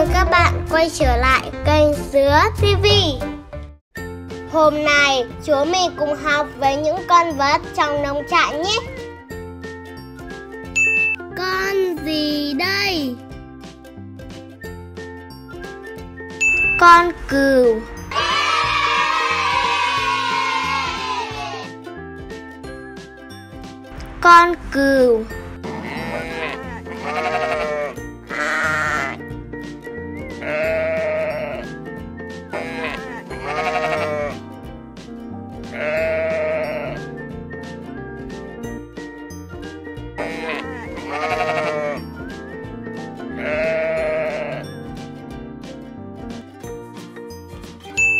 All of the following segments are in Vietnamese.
mừng các bạn quay trở lại kênh Dứa TV. Hôm nay chúng mình cùng học về những con vật trong nông trại nhé. Con gì đây? Con cừu. Con cừu.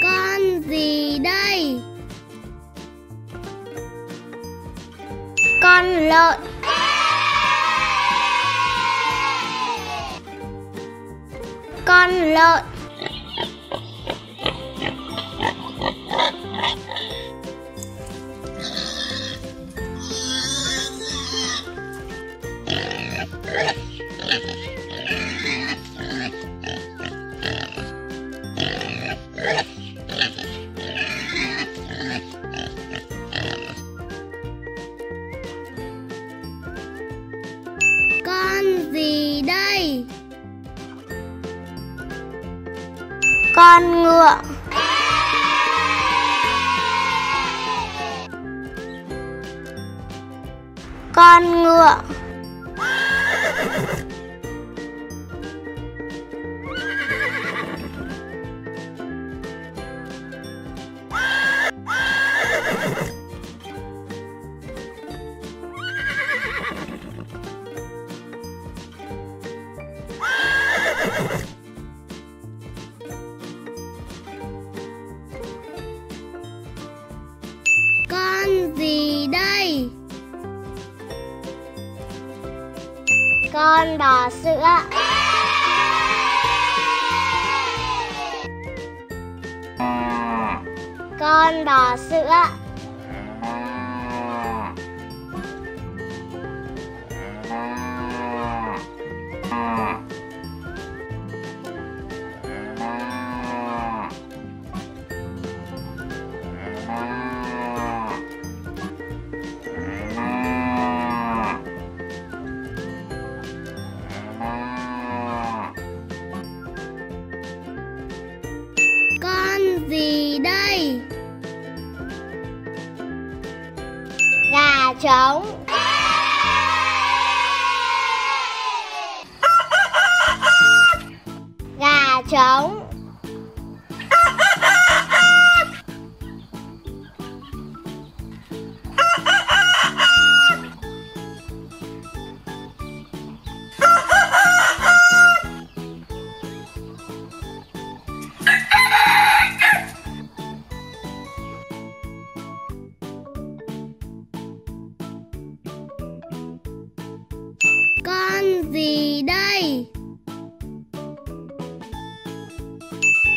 Con gì đây? Con lợn. Con lợn. Con ngựa. Con ngựa. Con bò sữa. Con bò sữa. Gà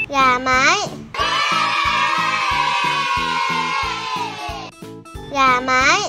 Gà mái. Gà mái.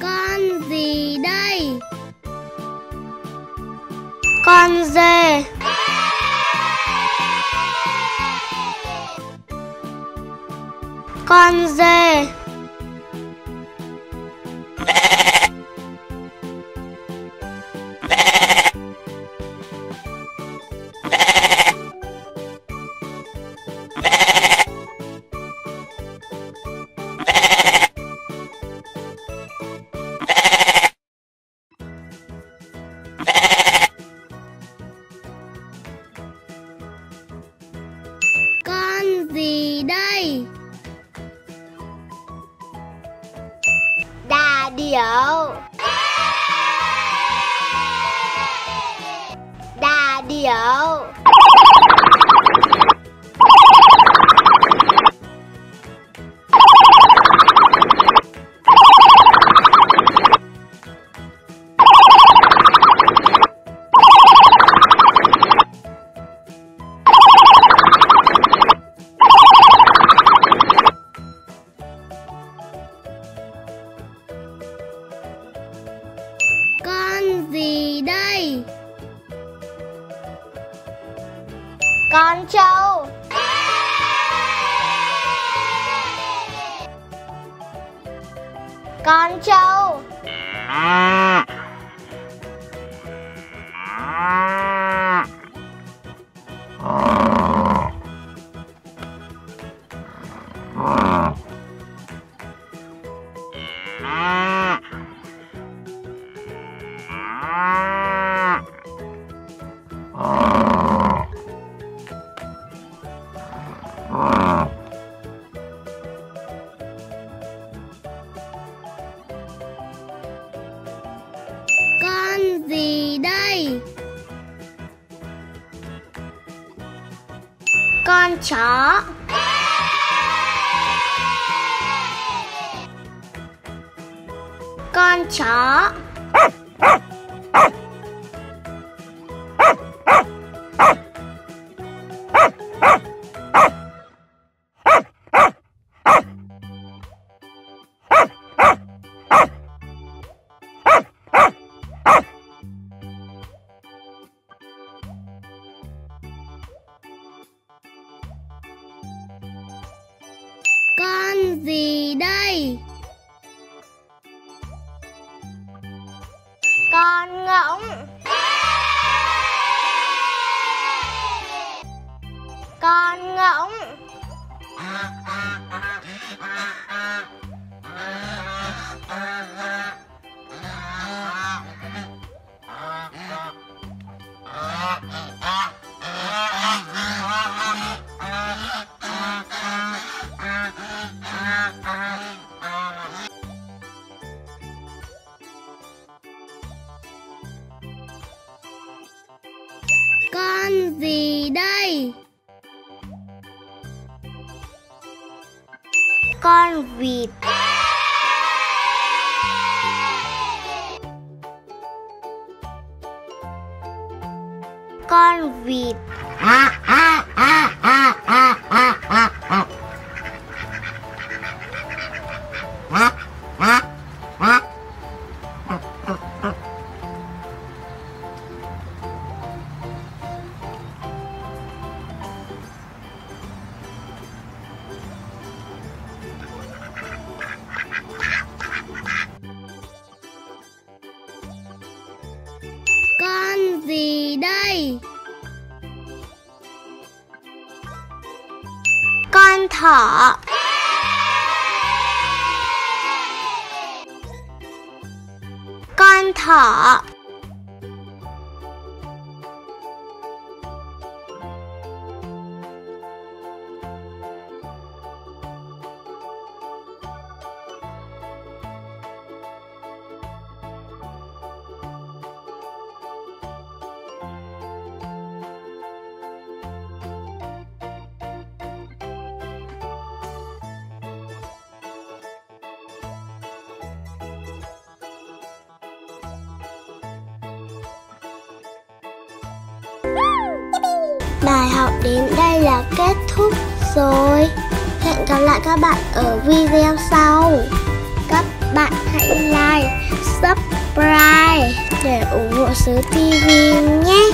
Con gì đây? Con dê. Con dê. Điểu. Đà điểu. Con trâu. Con trâu. À. Con gì đây? Con chó Con chó Con ngỗng. Con ngỗng. À, à, à, Con vịt Con vịt Con thỏ Con kết thúc rồi. Hẹn gặp lại các bạn ở video sau. Các bạn hãy like, subscribe để ủng hộ Sứ TV nhé.